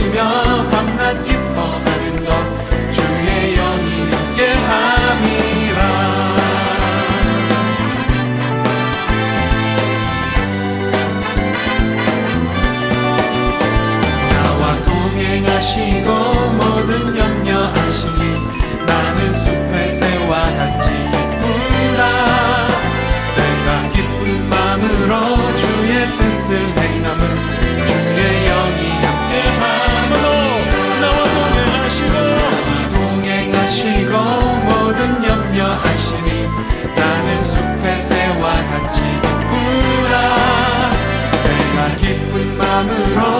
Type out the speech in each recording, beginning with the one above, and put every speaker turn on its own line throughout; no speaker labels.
一秒 أمره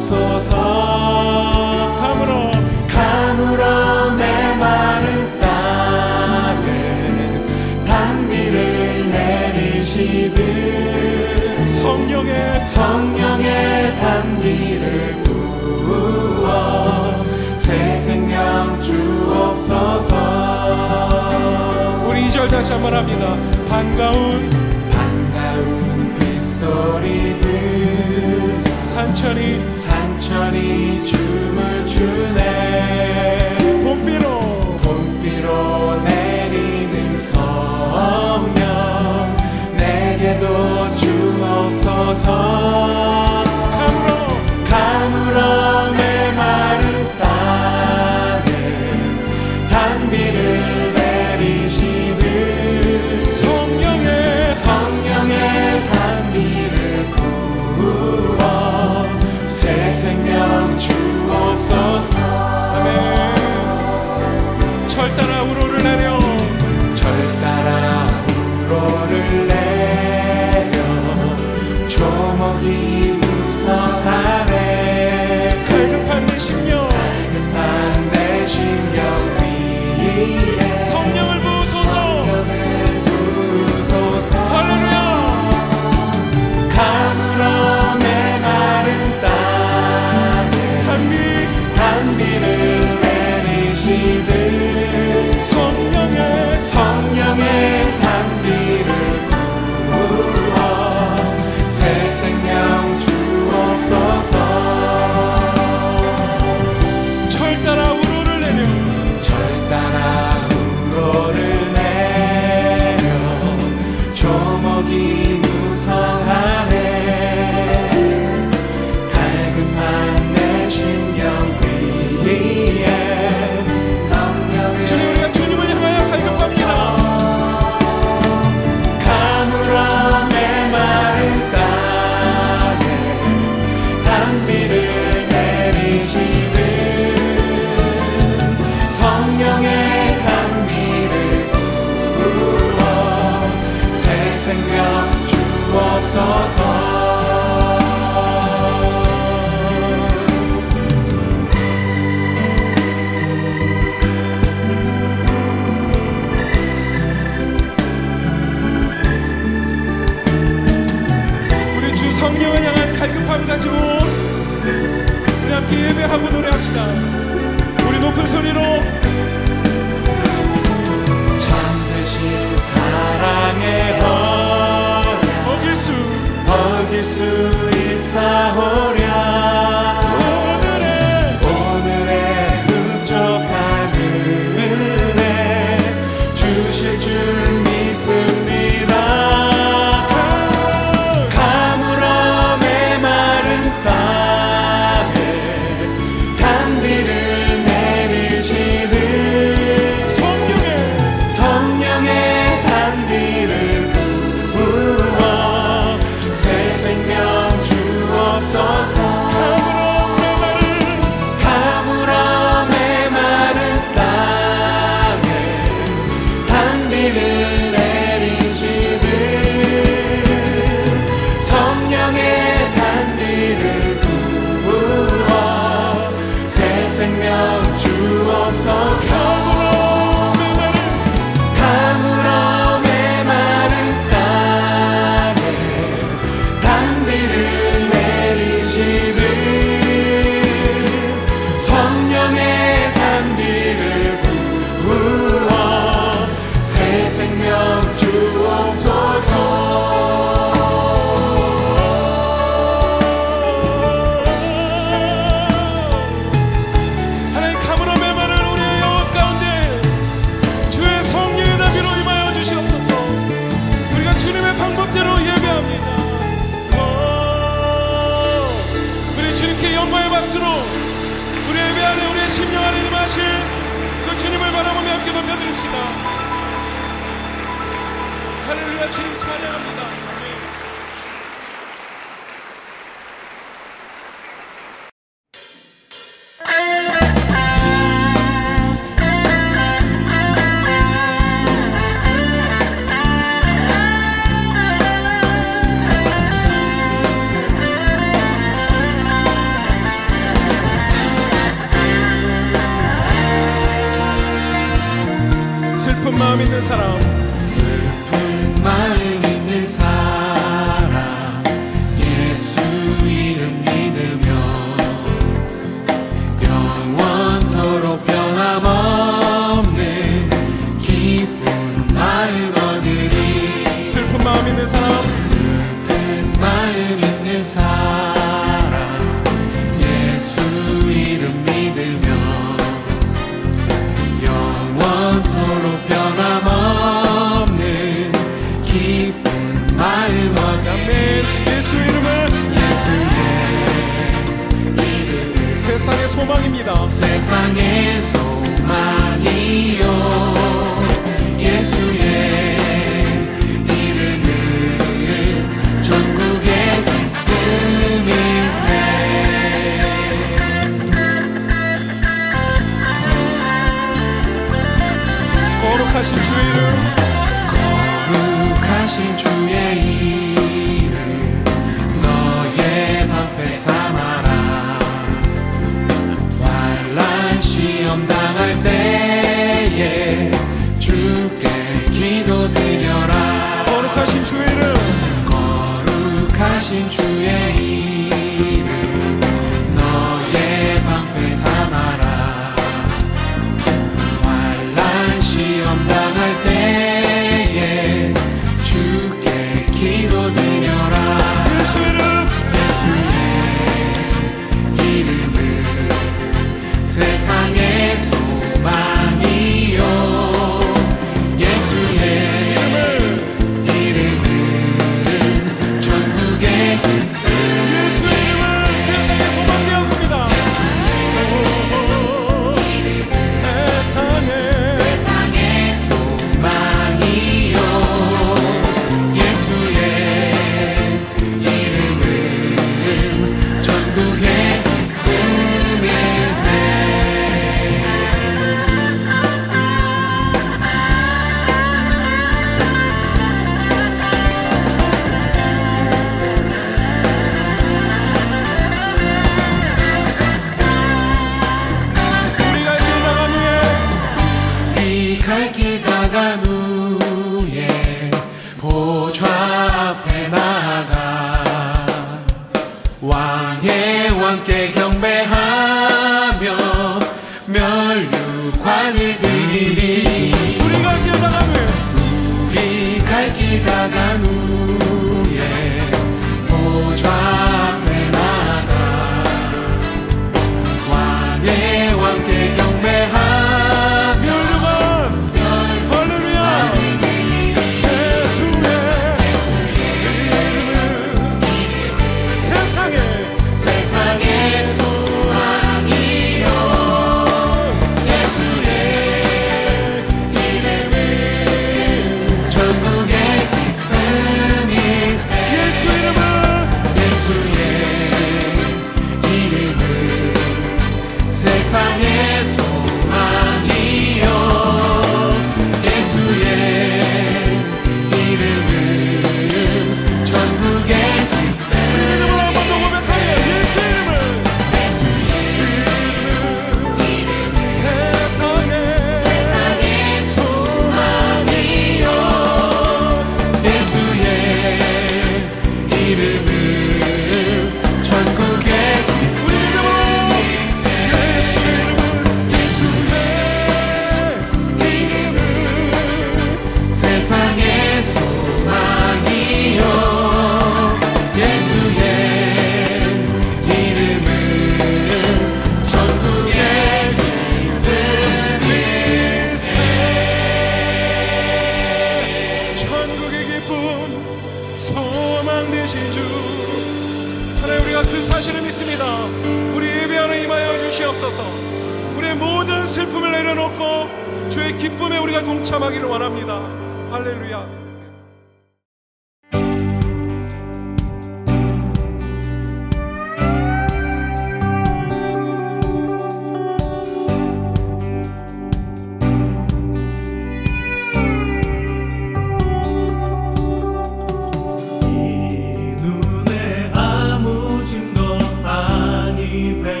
아니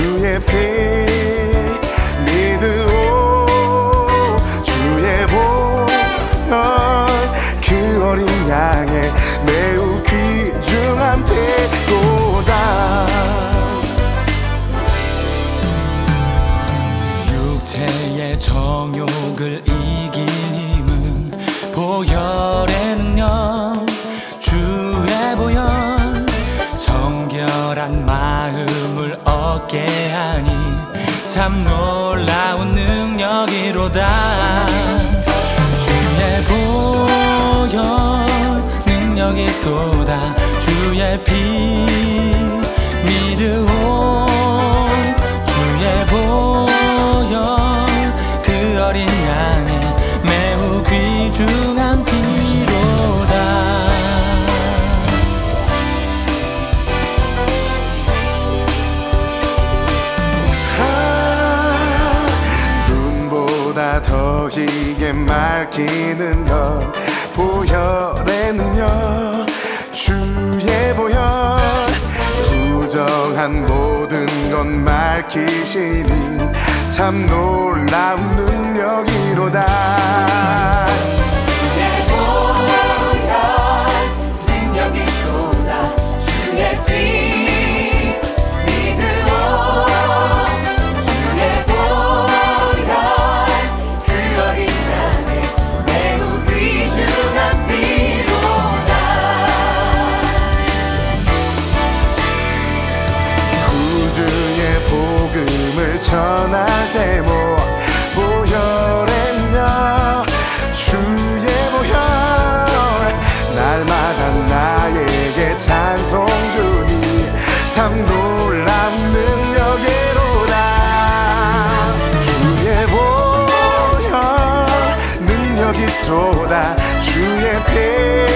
to paid. 참
놀라운 능력이로다. 주의 보여 능력이 또다. 주의 피
믿음
눈에 맑히는 것 보혈의 능력 주의 보혈. 부정한 모든 것 맑히시니 참 놀라운 능력이로다. 전할 때모 보혈에며 주의 보혈. 날마다 나에게 찬송 주니 참 놀란 능력이로다. 주의 보혈 능력이 또다. 주의 피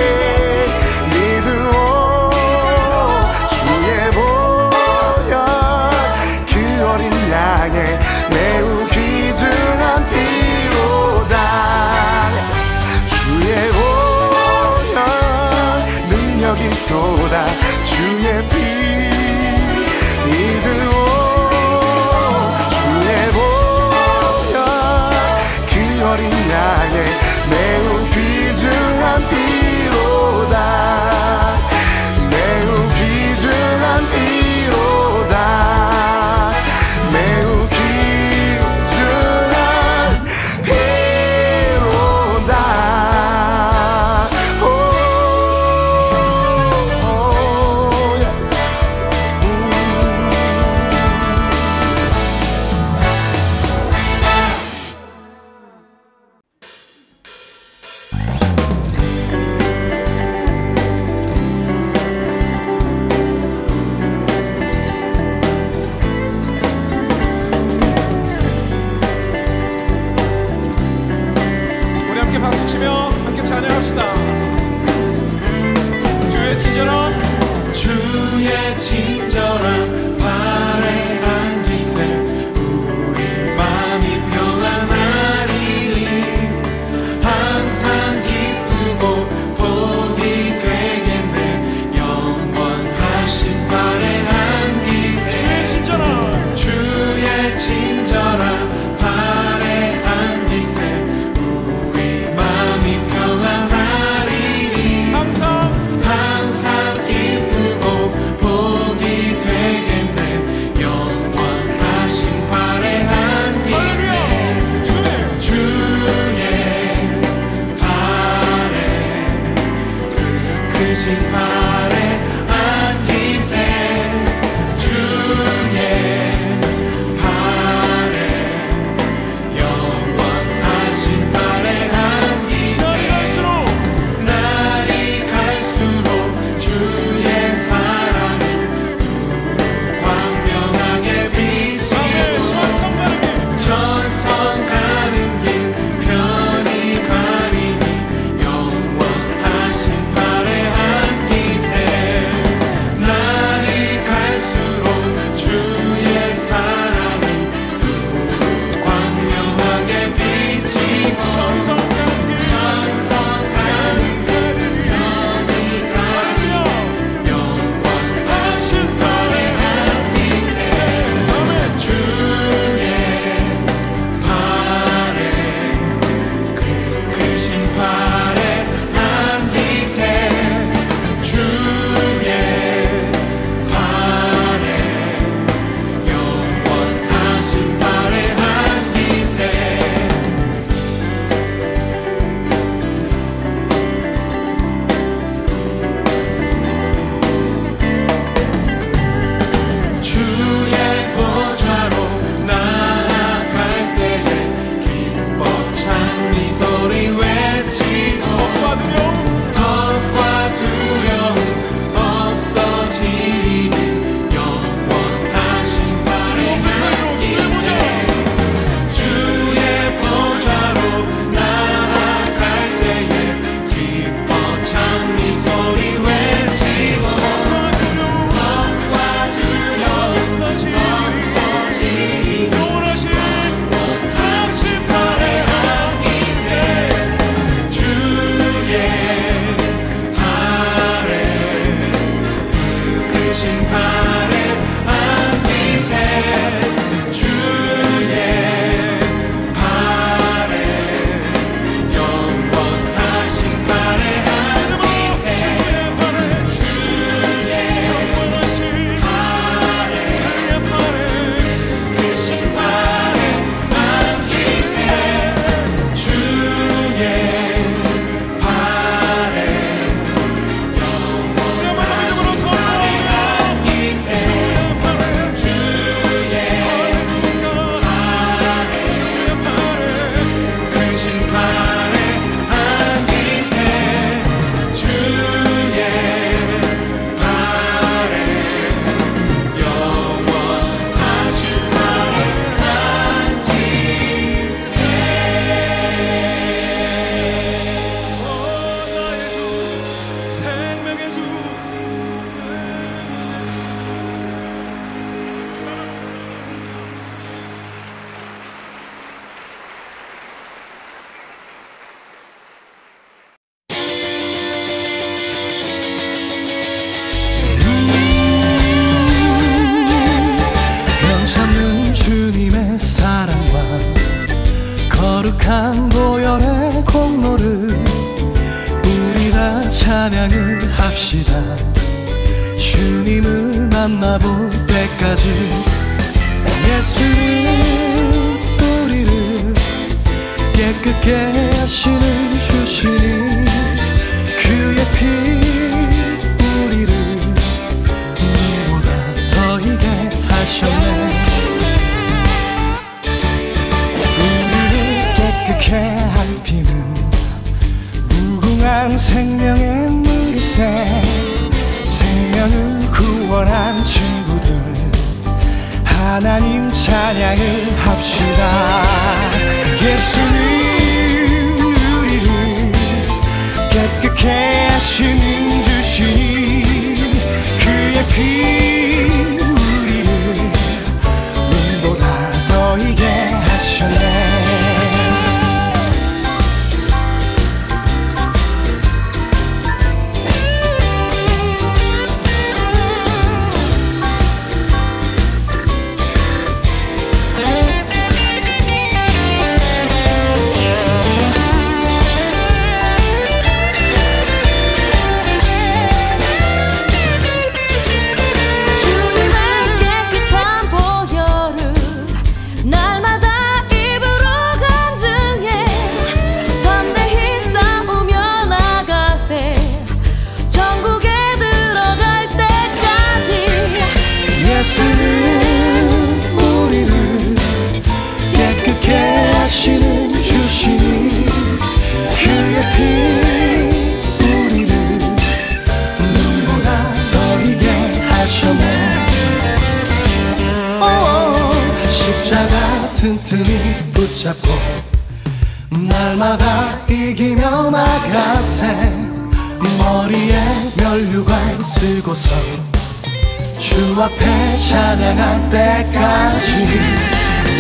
찬양할 때까지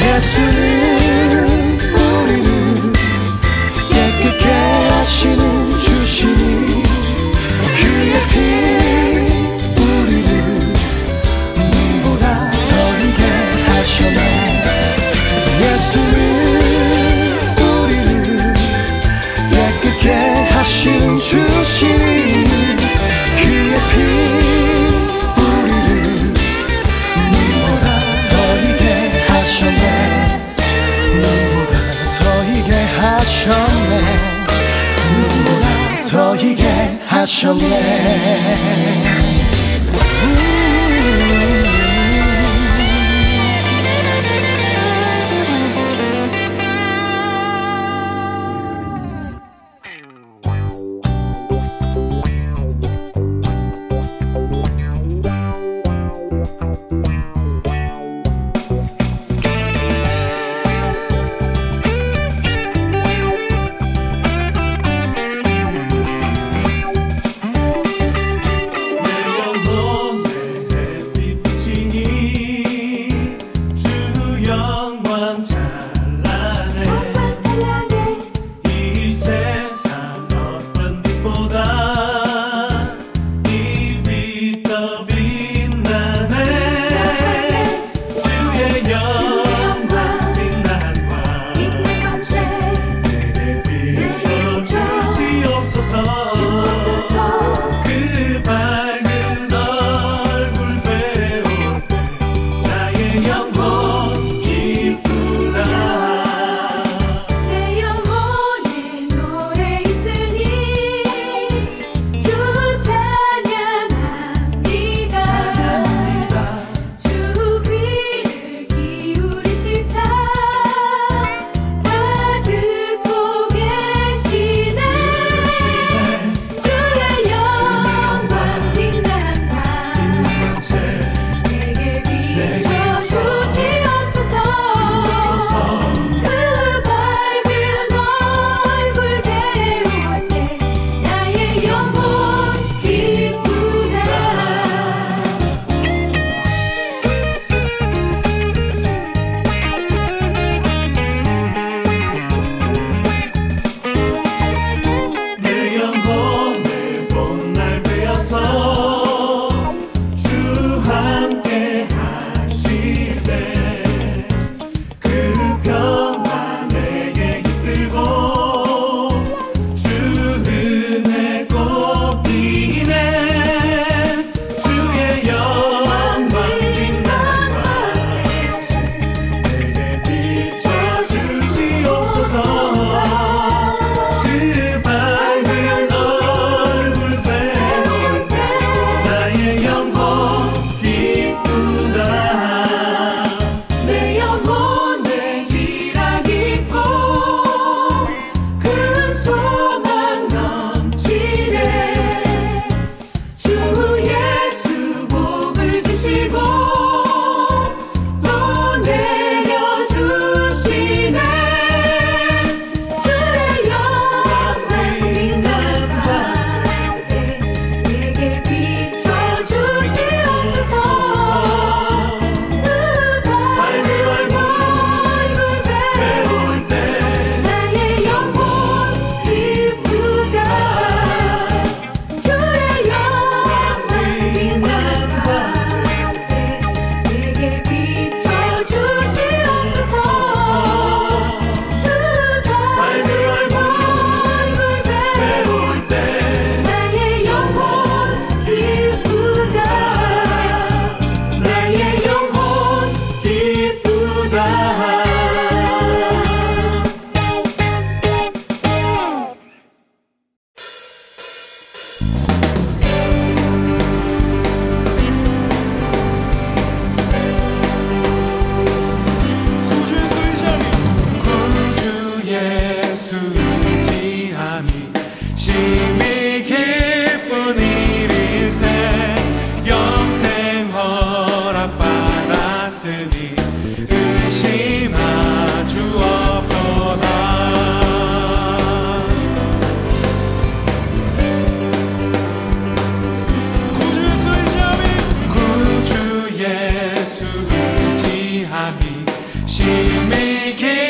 예수님 우리를 깨끗게 하시는 주시니 그의 피 우리를 눈보다 더리게 하셔네. 예수님 우리를 깨끗게 하시는 주시니 그의 피 눈보다 더 희게 하셨네.
심히 기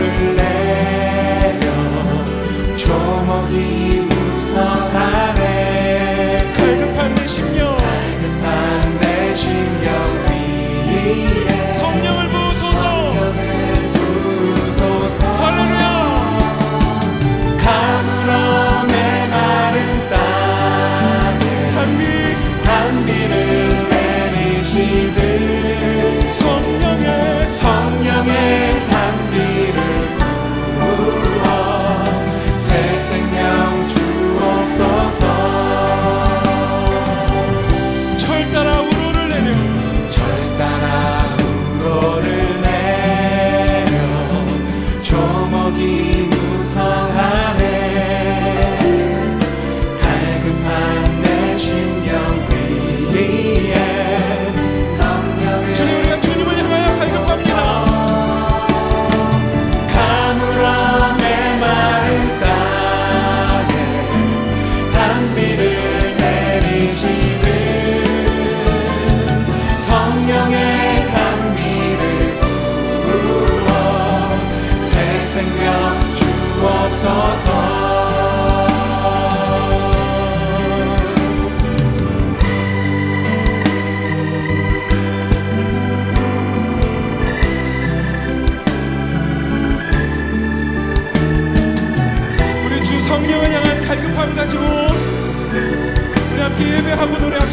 wonder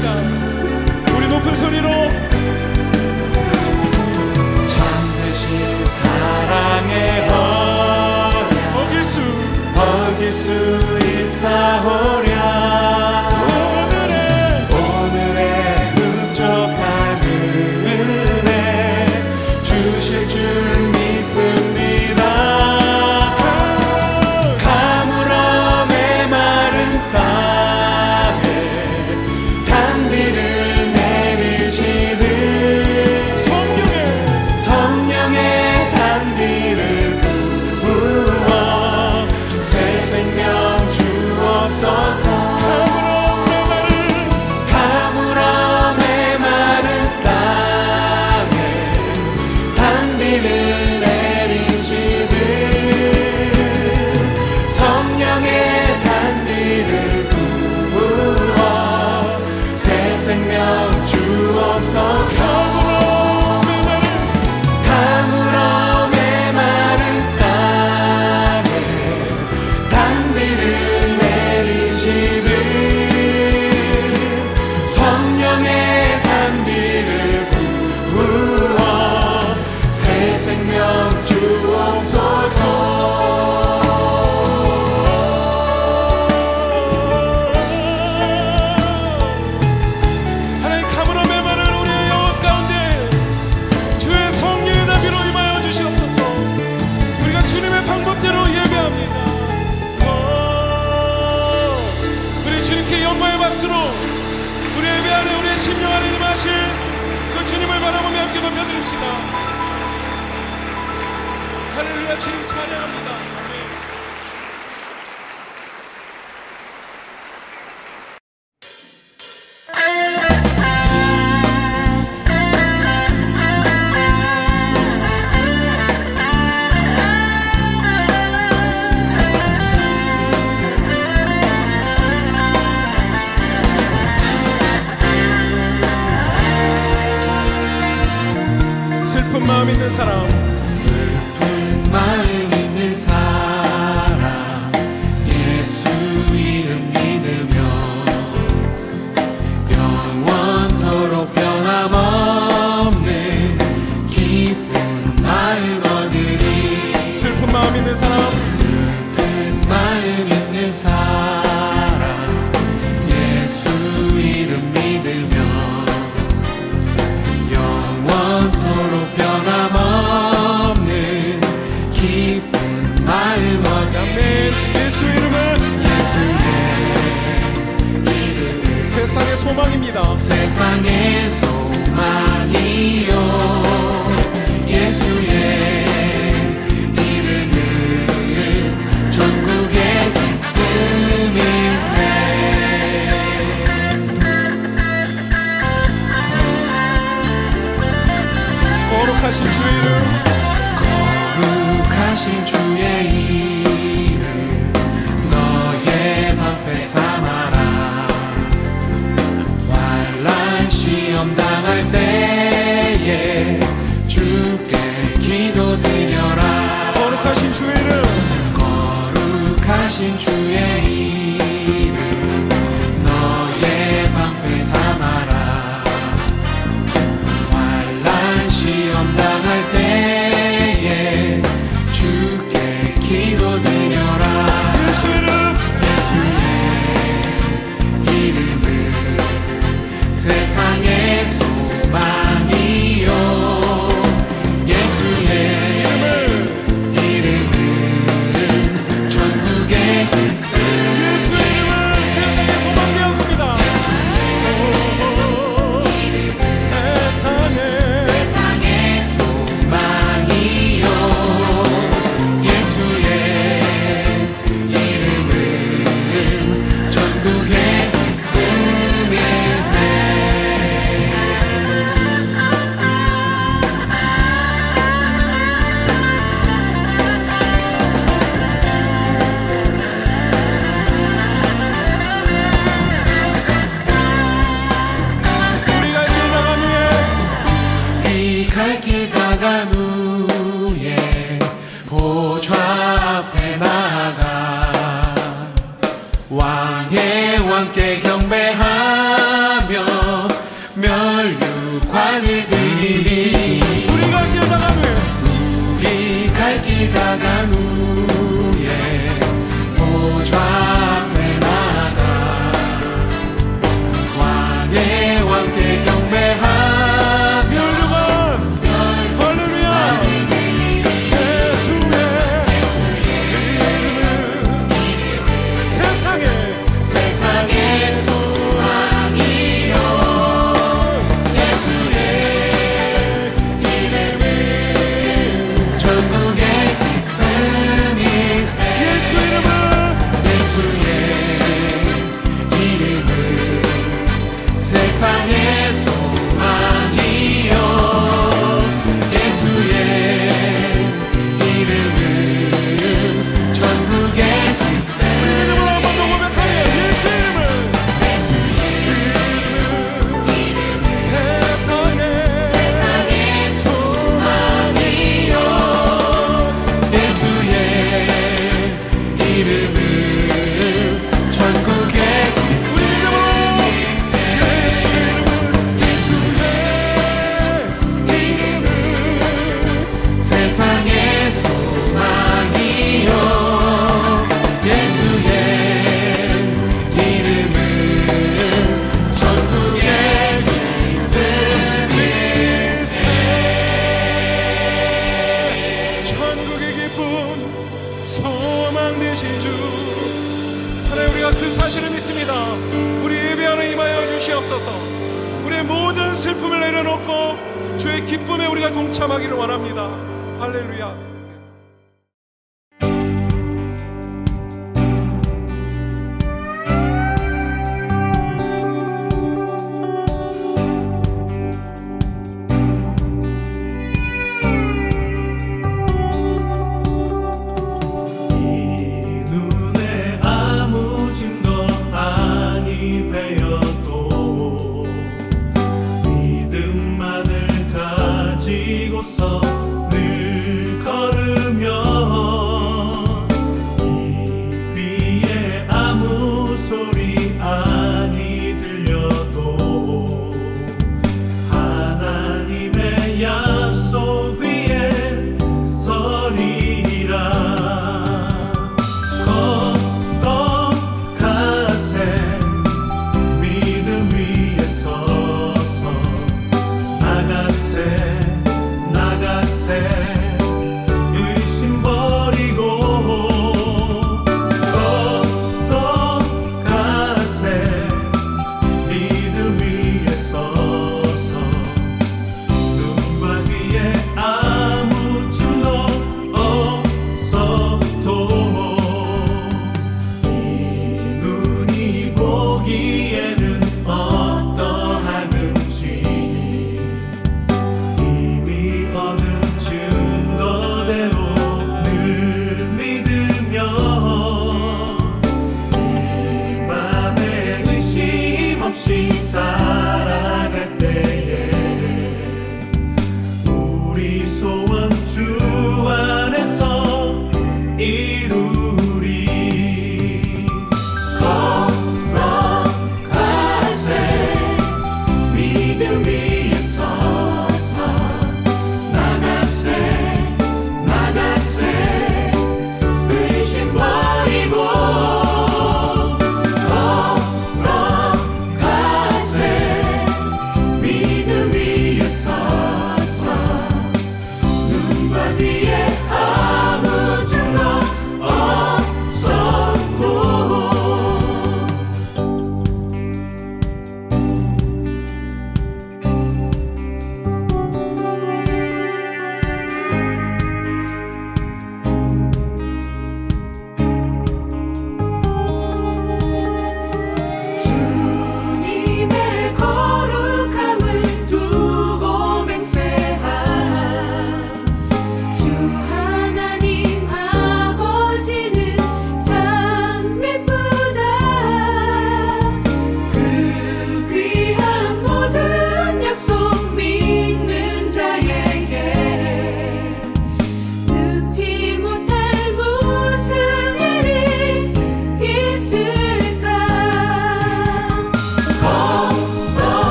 시다.
우리 높은 소리로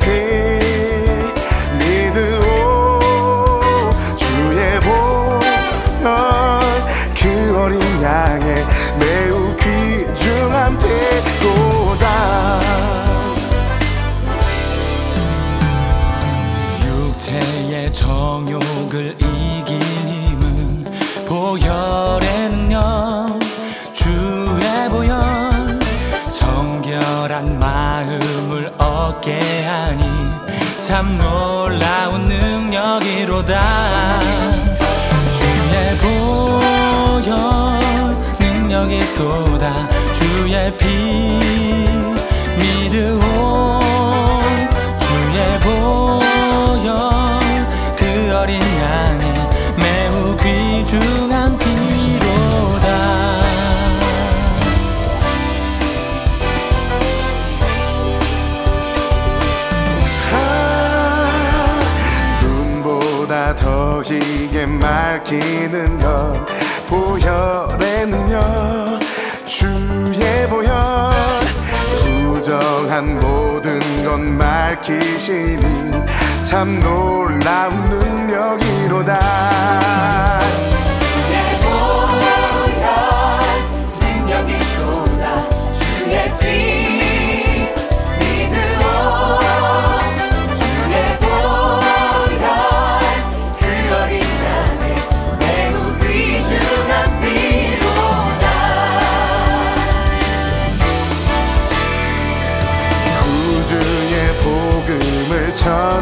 주 참
놀라운 능력이로다. 주의 보여 능력이 또다. 주의 빛
믿음 눈에 맑히는 것 보혈의 능력 주의 보혈. 부정한 모든 것 맑히시니 참 놀라운 능력이로다.
time.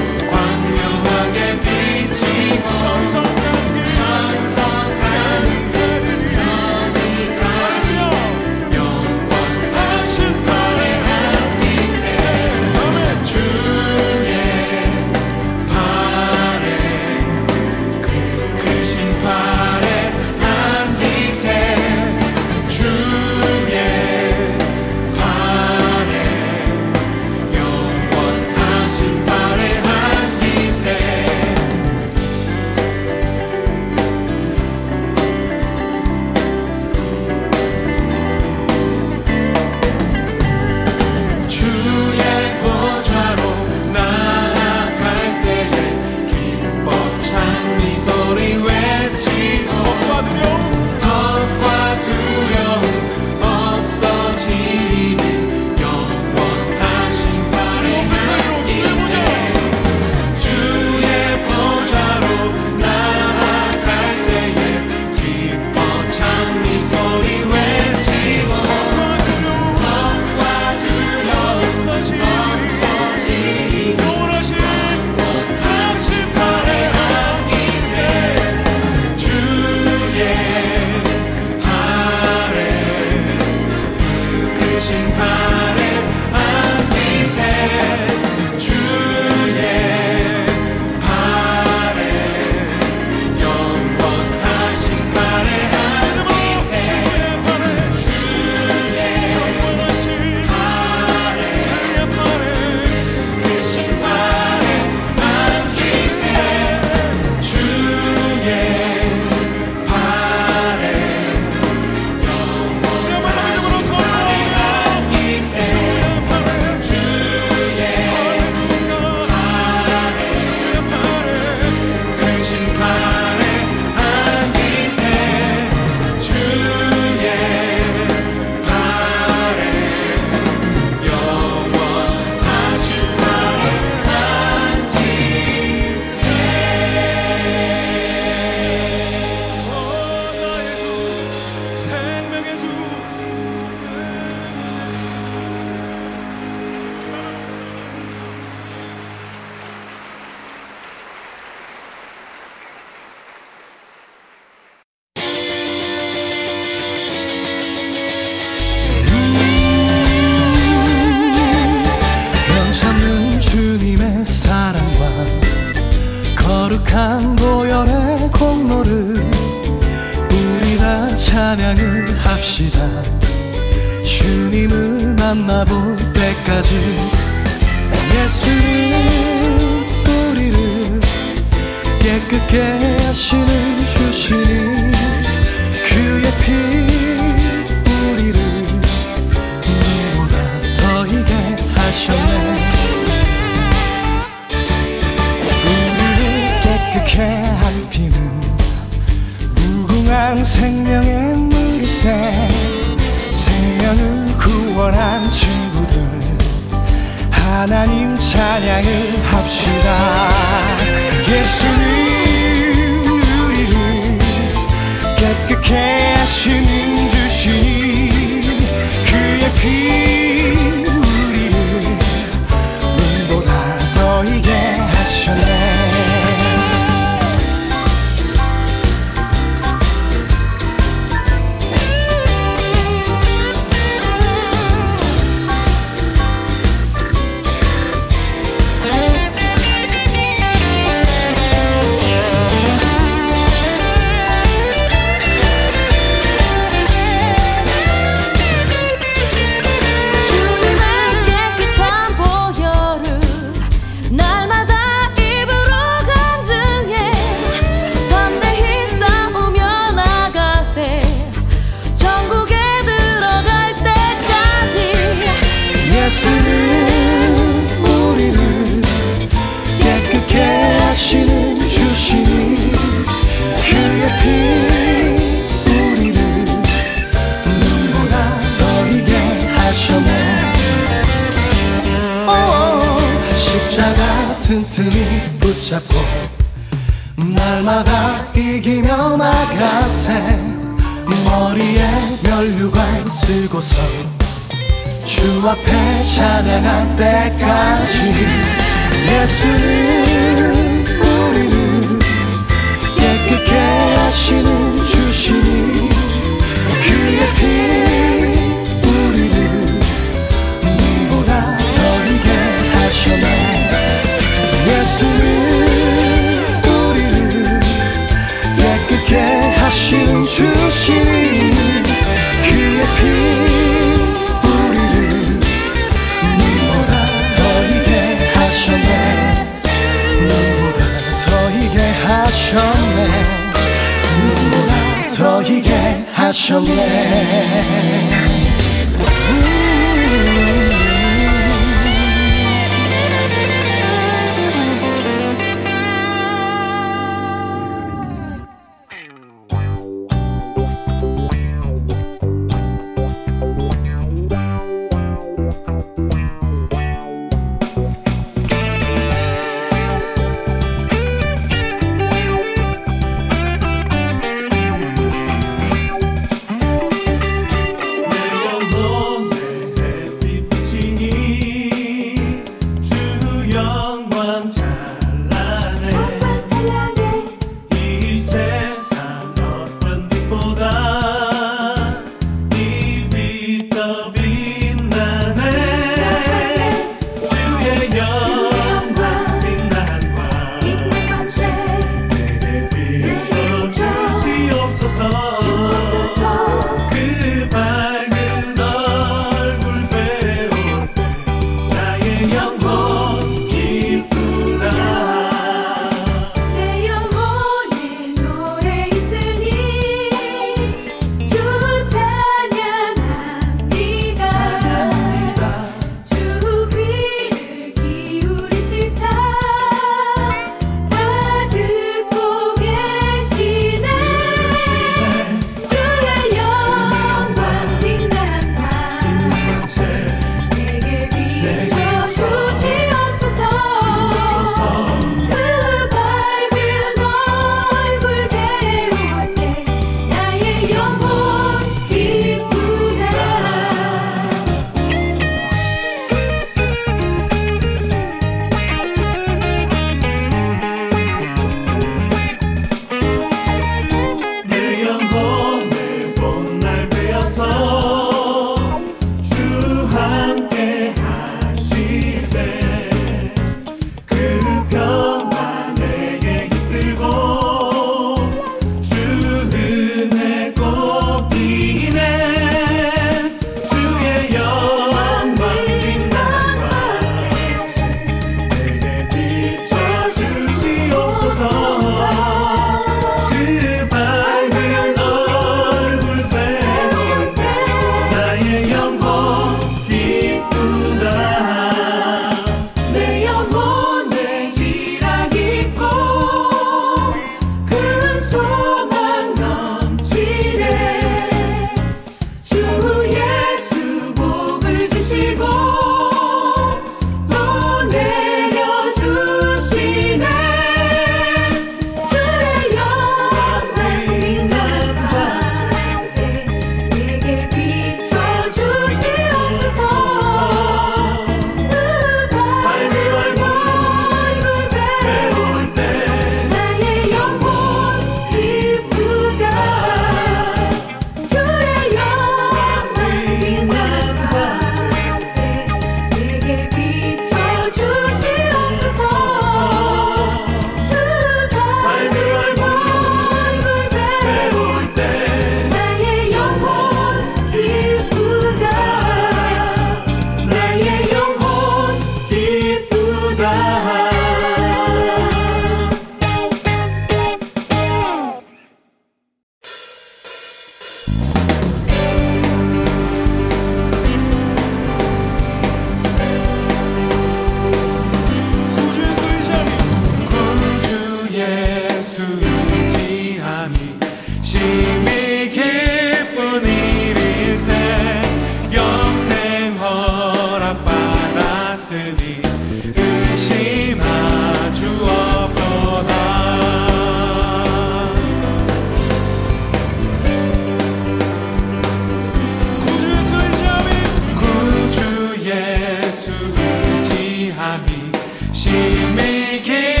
심히 기